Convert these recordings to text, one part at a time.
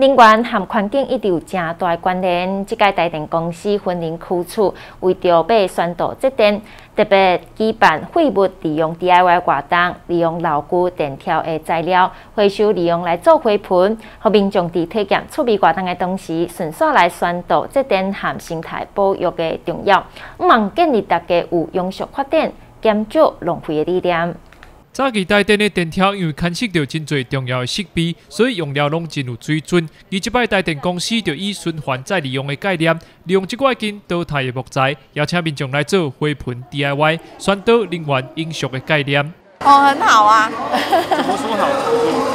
能源和环境一直有正大的关联。这届台电公司分零区处为着要宣导节电，特别举办废物利用 DIY 活动，利用老旧电条的材料回收利用来做花盆，和民众伫体验趣味活动的同时，顺续来宣导节电和生态保育的重要。毋望建议大家有永续发展，减少浪费的理念。早期台电的电条因为牵涉到真侪重要的设备，所以用料拢真有水准。而即摆台电公司就以循环再利用的概念，利用即块经倒台的木材，邀请民众来做花盆 DIY，宣导能源永续的概念。哦，很好啊！怎么说好？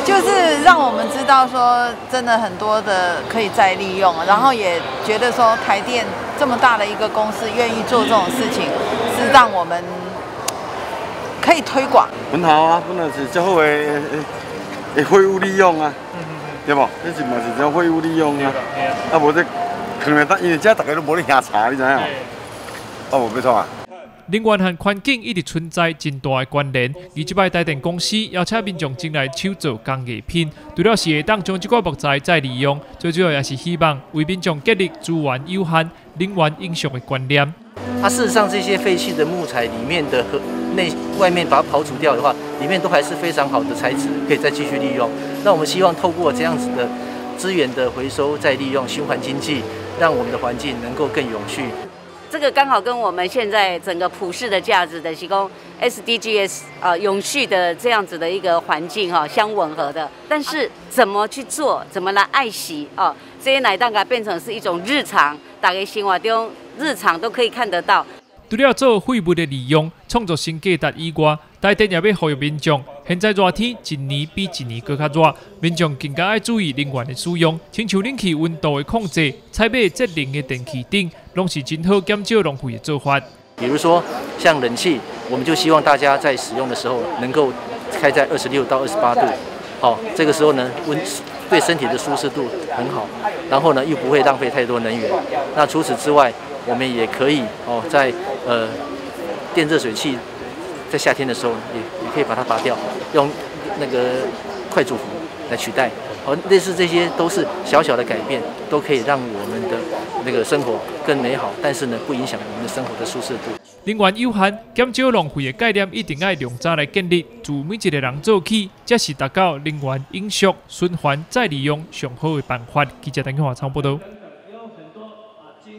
就是让我们知道说，真的很多的可以再利用，然后也觉得说台电这么大的一个公司愿意做这种事情，是让我们。可以推广，很好啊，本来是最好的诶废物利用啊，对不？这是嘛是叫废物利用啊，啊无这可能因为这大家都无咧喝茶，你知影？啊无没错啊。能源和环境一直存在真大的关联，而即摆台电公司邀请民众进来手做工艺品，除了是会当将即个木材再利用，最主要也是希望为民众建立资源有限、能源英雄的观念。啊事实上这些废弃的木材里面的和内外面把它刨除掉的话，里面都还是非常好的材质，可以再继续利用。那我们希望透过这样子的资源的回收再利用，循环经济，让我们的环境能够更永续。这个刚好跟我们现在整个普世的价值的提供 SDGs 啊永续的这样子的一个环境哈相吻合的。但是怎么去做，怎么来爱惜哦？这些奶蛋它变成是一种日常，大家生活中日常都可以看得到。除了做废物的利用，创造新价值以外，台电也要呼吁民众。现在热天一年比一年更加热，民众更加要注意能源的使用，请求冷气温度的控制、采买节能的电器等，拢是真好减少浪费的做法。比如说像冷气，我们就希望大家在使用的时候能够开在二十六到二十八度，好，这个时候呢温对身体的舒适度很好，然后呢又不会浪费太多能源。那除此之外，我们也可以哦，在呃电热水器在夏天的时候也也可以把它拔掉，用那个快煮壶来取代。哦，类似这些都是小小的改变，都可以让我们的那个生活更美好，但是呢不影响我们的生活的舒适度。能源有限、减少浪费的概念一定要量早来建立，自每一个人做起，才是达到能源永续循环再利用上好的办法。记者邓永华参报道。